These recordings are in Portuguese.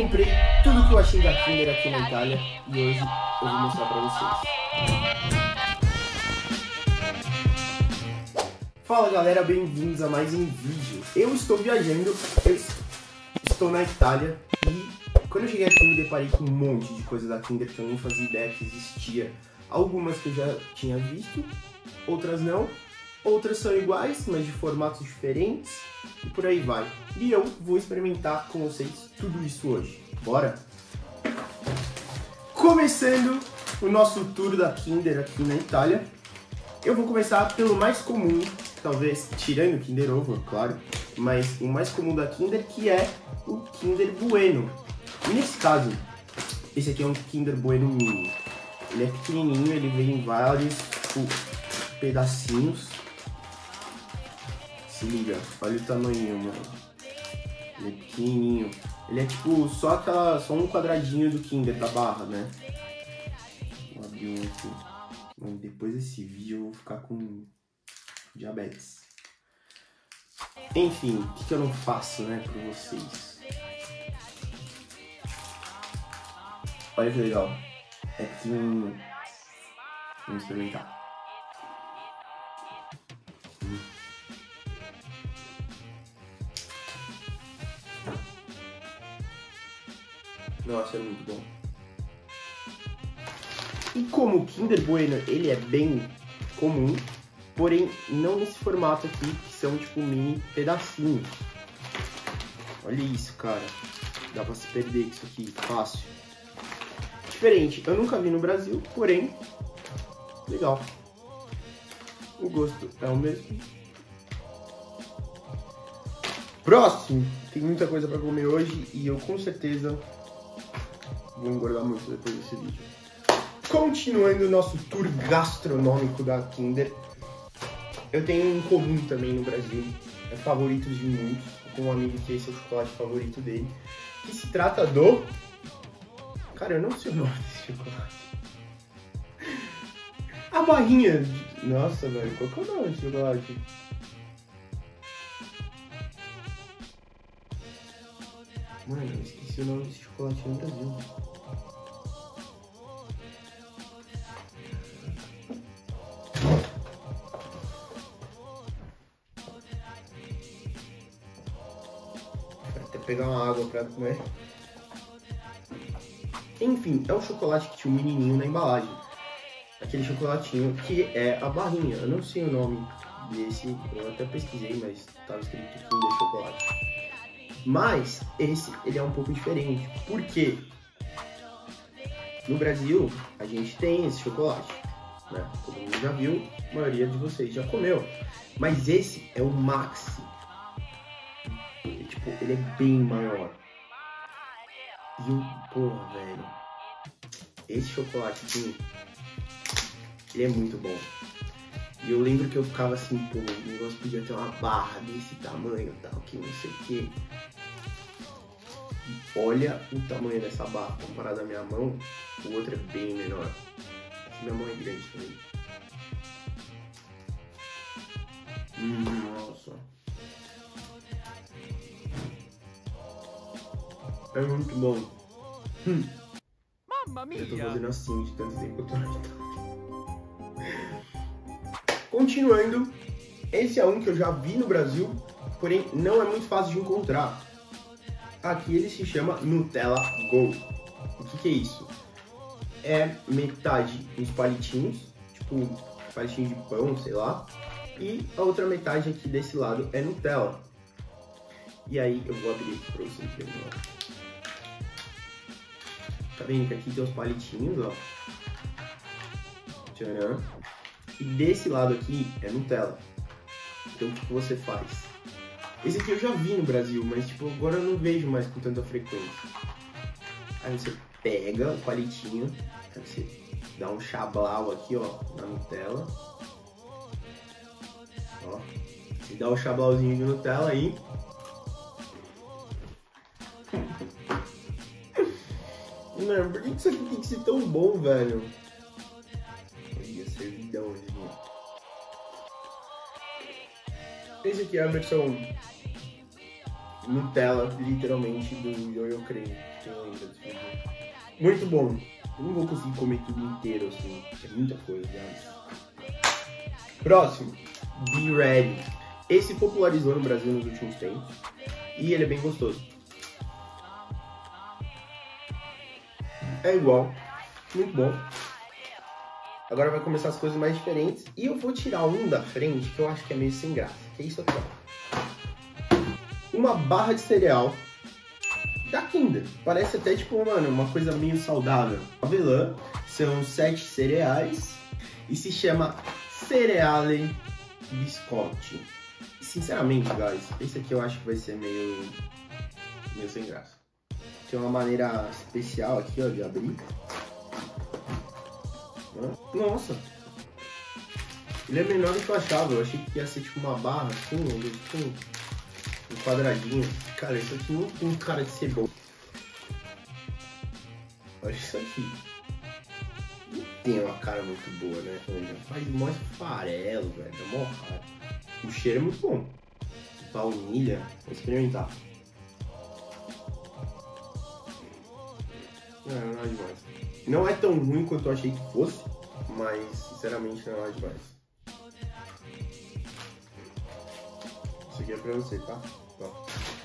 comprei tudo que eu achei da Kinder aqui na Itália e hoje eu vou mostrar pra vocês. Fala galera, bem-vindos a mais um vídeo. Eu estou viajando, eu estou na Itália e quando eu cheguei aqui me deparei com um monte de coisa da Kinder que eu nem fazia ideia que existia. Algumas que eu já tinha visto, outras não. Outras são iguais, mas de formatos diferentes e por aí vai. E eu vou experimentar com vocês tudo isso hoje. Bora? Começando o nosso tour da Kinder aqui na Itália. Eu vou começar pelo mais comum, talvez tirando o Kinder Ovo, claro, mas o mais comum da Kinder que é o Kinder Bueno. E nesse caso, esse aqui é um Kinder Bueno Mini. Ele é pequenininho, ele vem em vários tipo, pedacinhos se liga, olha o tamanho, mano. Ele é pequenininho. Ele é tipo só aquela, só um quadradinho do Kinder da barra, né? Vou abrir um aqui. Mano, depois desse vídeo eu vou ficar com diabetes. Enfim, o que, que eu não faço, né, pra vocês? Olha que legal. É pequenininho. Vamos experimentar. Nossa, é muito bom. E como o Kinder Bueno ele é bem comum, porém não nesse formato aqui, que são tipo mini pedacinhos. Olha isso, cara. Dá pra se perder com isso aqui, fácil. Diferente, eu nunca vi no Brasil, porém, legal. O gosto é o mesmo. Próximo, tem muita coisa para comer hoje e eu com certeza Vou engordar muito depois desse vídeo. Continuando o nosso tour gastronômico da Kinder, eu tenho um comum também no Brasil, é favorito de muitos. Tenho um amigo que esse é o chocolate favorito dele, que se trata do. Cara, eu não sei o nome desse chocolate. A barrinha. Nossa, velho, qual que é o nome desse chocolate? Mano, eu esqueci o nome desse chocolate no Brasil. Pegar uma água pra comer. Enfim, é o chocolate que tinha um menininho na embalagem. Aquele chocolatinho que é a barrinha. Eu não sei o nome desse, eu até pesquisei, mas estava escrito Kinder Chocolate. Mas esse, ele é um pouco diferente. Por quê? No Brasil, a gente tem esse chocolate. Né? Todo mundo já viu, a maioria de vocês já comeu. Mas esse é o Maxi tipo, ele é bem maior. E o, porra, velho. Esse chocolate ele é muito bom. E eu lembro que eu ficava assim, pô, o negócio podia ter uma barra desse tamanho tal, que não sei o que. Olha o tamanho dessa barra comparado à minha mão, o outro é bem menor. Minha mão é grande também. Hum, É muito bom. Hum. Mamma mia! Eu tô fazendo assim de tanto tempo que eu tô Continuando, esse é um que eu já vi no Brasil, porém não é muito fácil de encontrar. Aqui ele se chama Nutella Go. O que, que é isso? É metade uns palitinhos, tipo palitinho de pão, sei lá, e a outra metade aqui desse lado é Nutella. E aí eu vou abrir aqui pra vocês verem. Tá vendo que aqui tem os palitinhos, ó. Tcharam. E desse lado aqui é Nutella. Então o que você faz? Esse aqui eu já vi no Brasil, mas tipo, agora eu não vejo mais com tanta frequência. Aí você pega o palitinho, aí você dá um chablau aqui, ó, na Nutella. Ó. Você dá o chablauzinho de Nutella aí. Mano, por que isso aqui tem que ser tão bom, velho? Olha, servidão, gente. Esse aqui é a versão Nutella, literalmente, do Yo-Yo Creme. Muito bom. Eu não vou conseguir comer tudo inteiro, assim. É muita coisa, guys. Próximo. Be Ready. Esse popularizou no Brasil nos últimos tempos. E ele é bem gostoso. É igual. Muito bom. Agora vai começar as coisas mais diferentes. E eu vou tirar um da frente que eu acho que é meio sem graça. Que é isso aqui, ó. Uma barra de cereal da Kinder. Parece até tipo, mano, uma coisa meio saudável. Avelã são sete cereais e se chama Cereale Biscotti. Sinceramente, guys, esse aqui eu acho que vai ser meio, meio sem graça. Tem uma maneira especial aqui, ó, de abrir. Nossa! Ele é menor do que eu achava. Eu achei que ia ser tipo uma barra, assim, um, um quadradinho. Cara, isso aqui não tem cara de ser bom. Olha isso aqui. Não tem uma cara muito boa, né? Faz mó farelo, velho. Dá mó raiva. O cheiro é muito bom. Baunilha. Vou experimentar. Não, não é demais. Não é tão ruim quanto eu achei que fosse, mas sinceramente não é demais. Isso aqui é pra você, tá?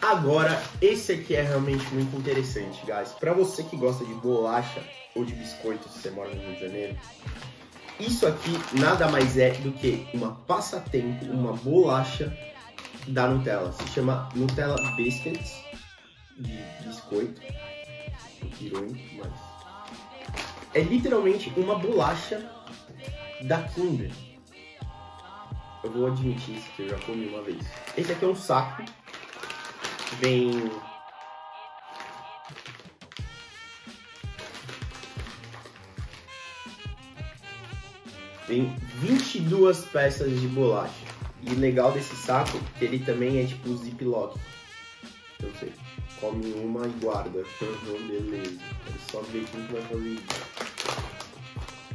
Agora, esse aqui é realmente muito interessante, guys. Pra você que gosta de bolacha ou de biscoito, se você mora no Rio de Janeiro, isso aqui nada mais é do que uma passatempo, uma bolacha da Nutella. Se chama Nutella Biscuits, de biscoito. Mas... É literalmente uma bolacha da Kinder. Eu vou admitir isso que eu já comi uma vez. Esse aqui é um saco. Vem Tem 22 peças de bolacha. E legal desse saco é que ele também é tipo ziplock. Então você come uma e guarda. Uhum, beleza. É só ver quem vai fazer isso.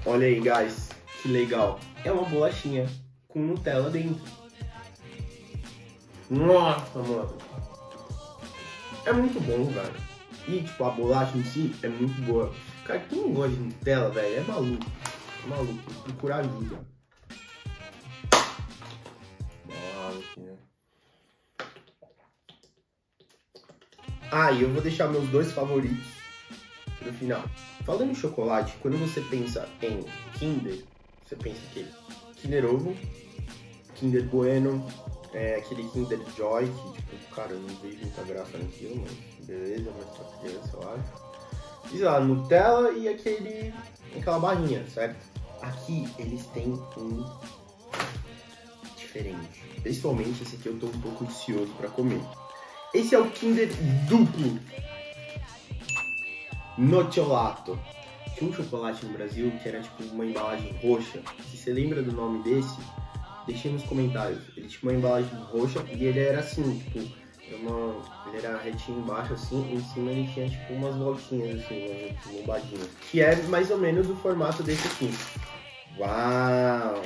Olha aí, guys. Que legal. É uma bolachinha com Nutella dentro. Nossa, mano. É muito bom, velho. E, tipo, a bolacha em si é muito boa. Cara, quem não gosta de Nutella, velho, é maluco maluco, procurar ajuda. Ah, e eu vou deixar meus dois favoritos pro final. Falando em chocolate, quando você pensa em Kinder, você pensa que Kinder Ovo, Kinder Bueno, é aquele Kinder Joy, que tipo, cara, eu não vejo muita graça naquilo, mas beleza, mas pra criança eu acho. E lá, Nutella e aquele. aquela barrinha, certo? Aqui eles têm um diferente. Principalmente esse aqui eu tô um pouco ansioso para comer. Esse é o Kinder duplo Nocciolato. Tinha um chocolate no Brasil que era tipo uma embalagem roxa. Se você lembra do nome desse, deixe nos comentários. Ele tinha uma embalagem roxa e ele era assim, tipo, uma, ele era retinho embaixo assim, em cima ele tinha tipo umas voltinhas assim, umas lombadinhas. Que é mais ou menos o formato desse aqui. Uau!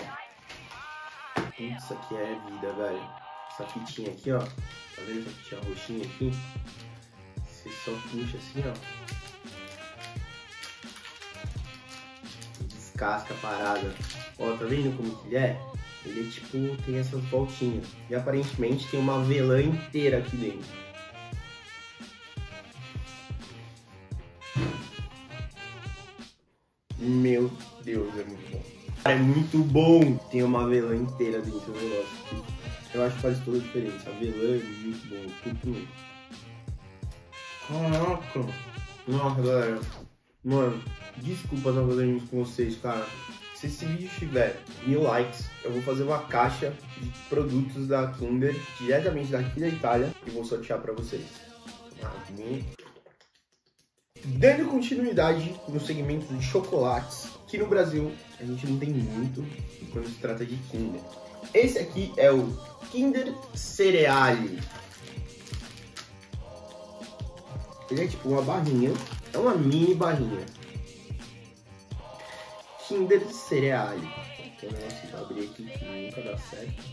Putz, isso aqui é vida, velho. Essa fitinha aqui, ó. Tá vendo essa fitinha roxinha aqui? Você só puxa assim, ó. Descasca a parada. Ó, tá vendo como que ele é? Ele, tipo, tem essas voltinhas. E aparentemente tem uma velã inteira aqui dentro. Meu Deus, é muito bom. É muito bom. Tem uma avelã inteira dentro do negócio. Eu acho que faz toda a diferença. Avelã é muito bom. Tudo Caraca. Nossa, galera. Mano, desculpa estar fazendo isso com vocês, cara. Se esse vídeo tiver mil likes, eu vou fazer uma caixa de produtos da Kinder diretamente daqui da Itália e vou sortear para vocês. Dando continuidade no segmento de chocolates, que no Brasil a gente não tem muito quando se trata de Kinder. Esse aqui é o Kinder Cereale. Ele é tipo uma barrinha, é uma mini barrinha. Kinder Cereale. Negócio pra abrir aqui que nunca dá certo.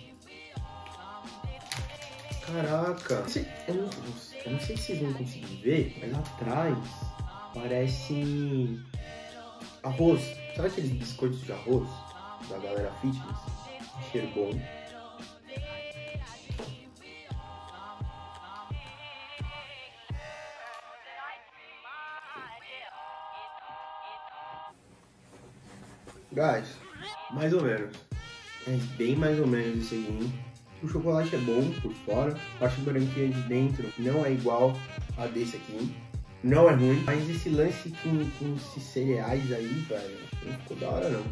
Caraca. Eu não, eu não sei se vocês vão conseguir ver, mas atrás parece arroz. Sabe aqueles biscoitos de arroz da galera fitness? Cheiro bom. Guys, mais ou menos. É bem mais ou menos esse aqui. O chocolate é bom por fora, a parte branquinha de dentro não é igual a desse aqui. Não é ruim, mas esse lance com, com esses cereais aí, velho, não ficou da hora não.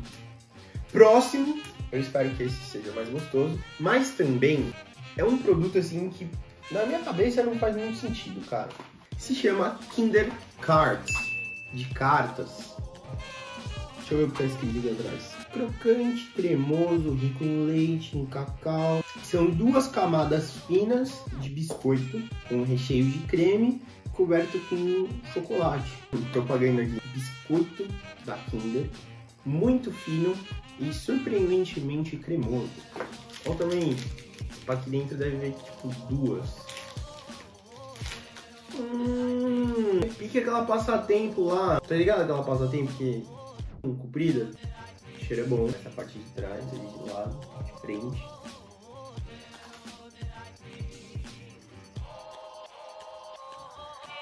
Próximo, eu espero que esse seja mais gostoso, mas também é um produto assim que na minha cabeça não faz muito sentido, cara. Se chama Kinder Cards, de cartas. Deixa eu ver o que tá escrito atrás. Crocante, cremoso, rico em leite, em cacau. São duas camadas finas de biscoito com recheio de creme coberto com chocolate. Propaganda de biscoito da Kinder, muito fino e surpreendentemente cremoso. Olha também, aqui dentro deve ver tipo duas. Hum, pique aquela passatempo lá. Tá ligado aquela passatempo que comprida? O cheiro é bom. Essa parte de trás, ali de lado, de frente.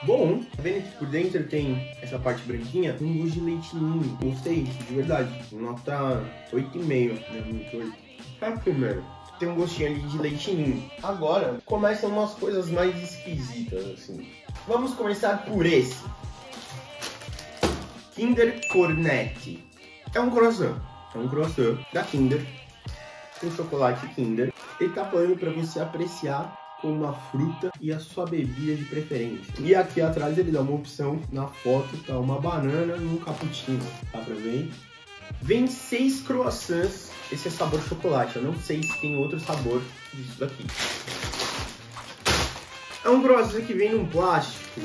Bom, tá vendo que por dentro tem essa parte branquinha? Um gosto de leitinho. Gostei, de verdade. Nota 8,5, né? Muito 8. Primeiro. Tem um gostinho ali de leitinho. Agora, começam umas coisas mais esquisitas, assim. Vamos começar por esse. Kinder Cornet. É um croissant. É um croissant da Kinder. Com chocolate Kinder. Ele tá falando para você apreciar uma fruta e a sua bebida de preferência. E aqui atrás ele dá uma opção na foto, tá uma banana e um cappuccino, tá pra ver? Vem seis croissants, esse é sabor chocolate, eu não sei se tem outro sabor disso daqui. É um croissant que vem num plástico,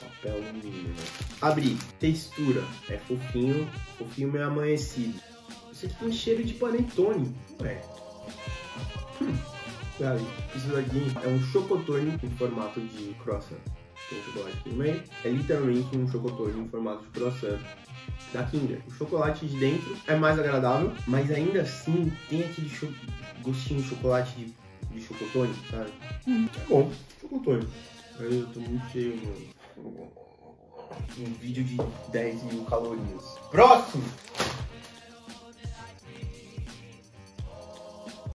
papel né? Abrir, textura, é fofinho, fofinho meio amanhecido. Isso aqui tem cheiro de panetone, ué. Hum. Sabe? Isso daqui é um chocotone em formato de croissant. Tem chocolate aqui no meio. É literalmente um chocotone em formato de croissant da Kinder. O chocolate de dentro é mais agradável, mas ainda assim tem aquele gostinho de chocolate de, de chocotone, sabe? Hum. É bom, chocotone. Eu tô muito cheio, mano. Um vídeo de 10 mil calorias. Próximo!